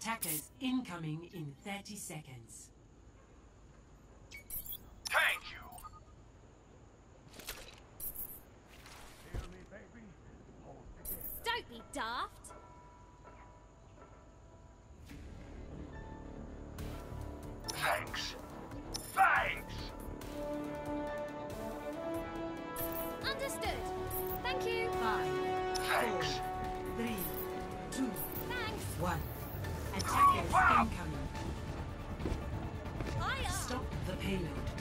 Attackers incoming in 30 seconds. Thank you! Don't be daft! Thanks! Thanks! Understood! Thank you! Five, Thanks. four, three, two, Thanks. one. Attackers incoming. Stop the payload.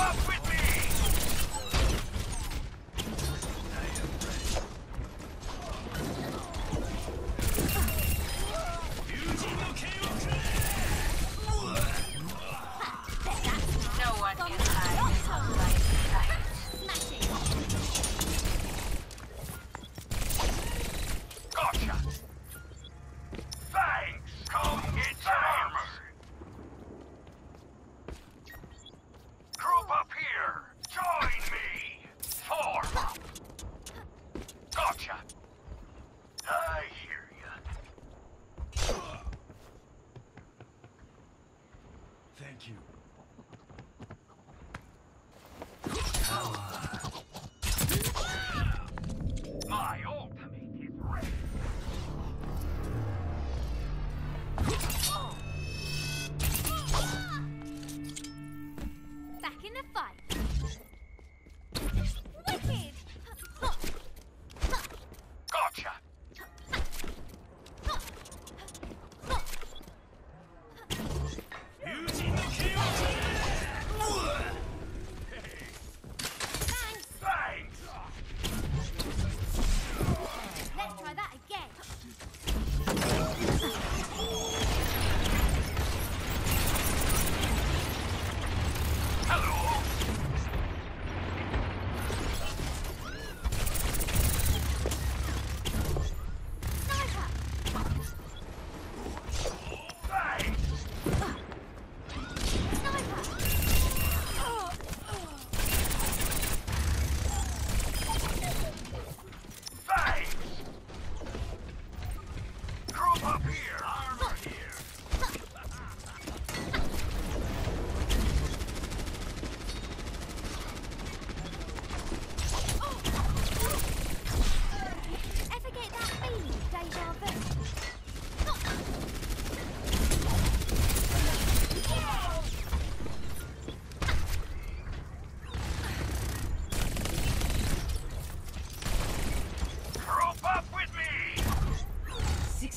Up with you.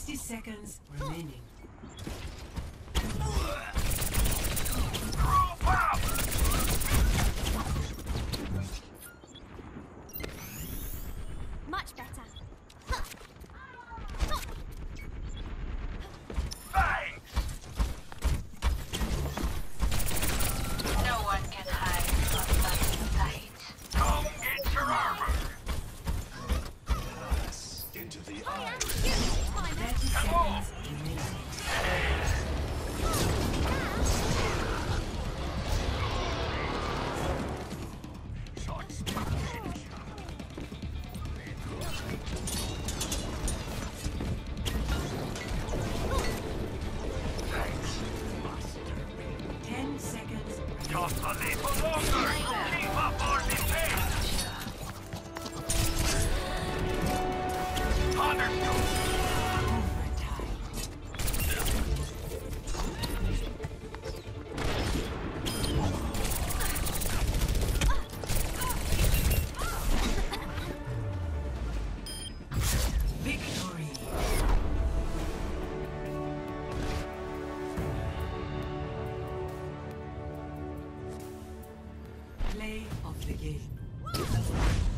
60 seconds remaining. Keep up our The game.